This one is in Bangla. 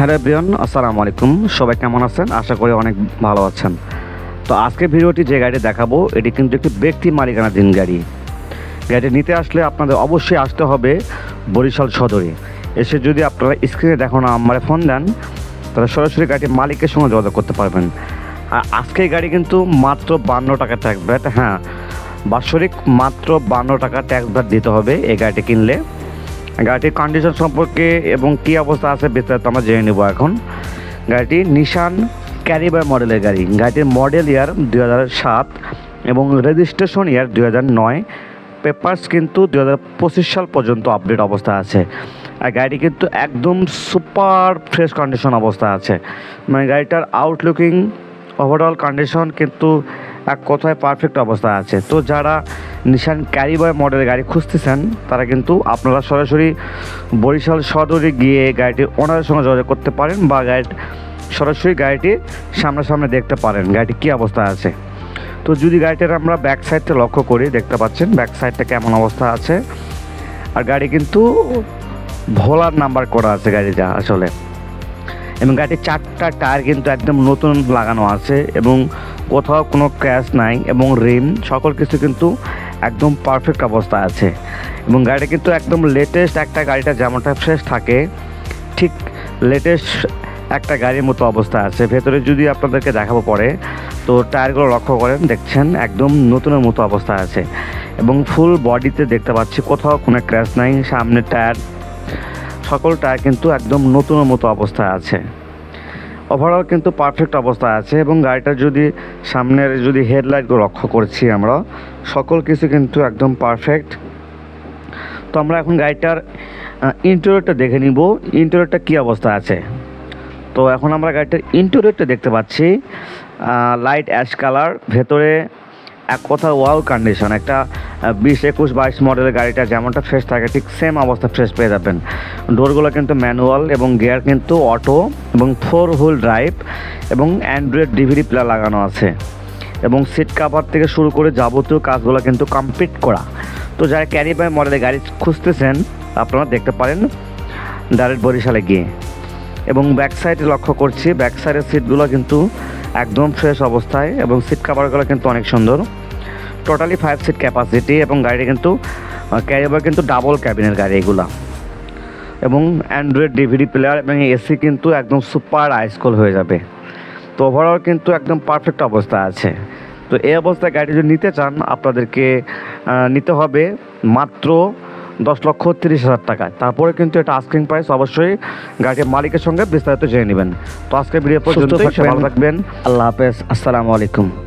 হ্যালো ব্রিয়ন আসসালামু আলাইকুম। সবাই কেমন আছেন? আশা করি অনেক ভালো আছেন। তো আজকে ভিডিওটি যে গাড়ি দেখাবো, এটি কিন্তু একটি ব্যক্তি মালিকানাধীন গাড়ি। গাড়িটি নিতে আসলে আপনাদের অবশ্যই আসতে হবে বরিশাল সদরে। এসে যদি আপনারা স্ক্রিনে দেখো না, আমার ফোন দেন, তাহলে সরাসরি গাড়ির মালিকের সঙ্গে যোগাযোগ করতে পারবেন। আর আজকে গাড়ি কিন্তু মাত্র বান্ন টাকা ট্যাক্স ভ্যাট হ্যাঁ বাৎসরিক মাত্র বান্ন টাকা ট্যাক্স ভ্যাট দিতে হবে এই গাড়িটি কিনলে। গাড়িটির কন্ডিশন সম্পর্কে এবং কী অবস্থা আছে বিস্তারিত আমরা জেনে নেব এখন। গাড়িটি নিশান ক্যারিবার মডেলের গাড়ি। গাড়িটির মডেল ইয়ার দুই সাত এবং রেজিস্ট্রেশন ইয়ার দুই নয়। পেপার্স কিন্তু দু হাজার পঁচিশ সাল পর্যন্ত আপডেট অবস্থা আছে। আর গাড়িটি কিন্তু একদম সুপার ফ্রেশ কন্ডিশন অবস্থা আছে। মানে গাড়িটার আউটলুকিং ওভারঅল কন্ডিশন কিন্তু এক কথায় পারফেক্ট অবস্থা আছে। তো যারা নিশান ক্যারিবয় মডেলের গাড়ি খুঁজতেছেন, তারা কিন্তু আপনারা সরাসরি বরিশাল সদরে গিয়ে গাড়িটির ওনারের সঙ্গে যোগাযোগ করতে পারেন বা গাড়ি সরাসরি গাড়িটি সামনাসামনি দেখতে পারেন। গাড়িটি কী অবস্থা আছে? তো যদি গাড়িটার আমরা ব্যাক সাইডটা লক্ষ্য করি, দেখতে পাচ্ছেন ব্যাক সাইডটা কেমন অবস্থা আছে। আর গাড়ি কিন্তু ভোলার নাম্বার করা আছে গাড়িটা আসলে। এবং গাড়িটির চারটা টায়ার কিন্তু একদম নতুন লাগানো আছে এবং কোথাও কোনো ক্র্যাশ নাই এবং রিম সকল কিছু কিন্তু একদম পারফেক্ট অবস্থা আছে। এবং গাড়িটা কিন্তু একদম লেটেস্ট একটা গাড়িটা যেমনটা ফ্রেশ থাকে, ঠিক লেটেস্ট একটা গাড়ির মতো অবস্থা আছে। ভেতরে যদি আপনাদেরকে দেখাবো পরে, তো টায়ারগুলো লক্ষ্য করেন, দেখছেন, একদম নতুনের মতো অবস্থা আছে। এবং ফুল বডিতে দেখতে পাচ্ছি, কোথাও কোনো ক্র্যাশ নাই সামনের টায়ার সকল টায়ার কিন্তু একদম নতুনের মতো অবস্থা আছে। ওভারঅল কিন্তু পারফেক্ট অবস্থায় আছে এবং গাড়িটা যদি সামনের যদি হেডলাইটগুলো লক্ষ্য করছি আমরা, সকল কিছু কিন্তু একদম পারফেক্ট তো আমরা এখন গাড়িটার ইন্টেরিয়রটা দেখে নিব। ইন্টেরিয়রটা কী অবস্থা আছে? তো এখন আমরা গাড়িটার ইন্টেরিয়রটা দেখতে পাচ্ছি। লাইট অ্যাশ কালার ভেতরে এক কথা ওয়াও কন্ডিশন একটা বিশ একুশ বাইশ মডেলের গাড়িটা যেমনটা ফ্রেশ থাকে, ঠিক সেম অবস্থা ফ্রেশ পেয়ে যাবেন। ডোরগুলো কিন্তু ম্যানুয়াল এবং গিয়ার কিন্তু অটো এবং ফোর হুইল ড্রাইভ এবং অ্যান্ড্রয়েড ডিভিডি প্লেয়ার লাগানো আছে। এবং সিট কাভার থেকে শুরু করে যাবতীয় কাজগুলো কিন্তু কমপ্লিট করা। তো যারা ক্যারি বাই মডেলের গাড়ি খুঁজতেছেন, আপনারা দেখতে পারেন ডাইরেক্ট বরিশালে গিয়ে। এবং ব্যাক সাইডে লক্ষ্য করছি ব্যাক সাইডের সিটগুলো কিন্তু একদম ফ্রেশ অবস্থায় এবং সিট কাভারগুলো কিন্তু অনেক সুন্দর। টোটালি ফাইভ সিট ক্যাপাসিটি এবং গাড়িটা কিন্তু ক্যারিবার কিন্তু ডাবল ক্যাবিনের গাড়ি এগুলা। এবং অ্যান্ড্রয়েড ডিভিডি প্লেয়ার এবং এসি কিন্তু একদম সুপার আইসকোল হয়ে যাবে। তো ওভারঅল কিন্তু একদম পারফেক্ট অবস্থা আছে। তো এই অবস্থায় গাড়ি যদি নিতে চান, আপনাদেরকে নিতে হবে মাত্র দশ লক্ষ তিরিশ হাজার টাকায়। তারপরে কিন্তু এটা আস্কিং প্রাইস অবশ্যই গাড়ির মালিকের সঙ্গে বিস্তারিত জেনে নেবেন। তো আজকে ভিডিও পর্যন্ত ভালো থাকবেন। আল্লাহ হাফেজ। আসসালামু আলাইকুম।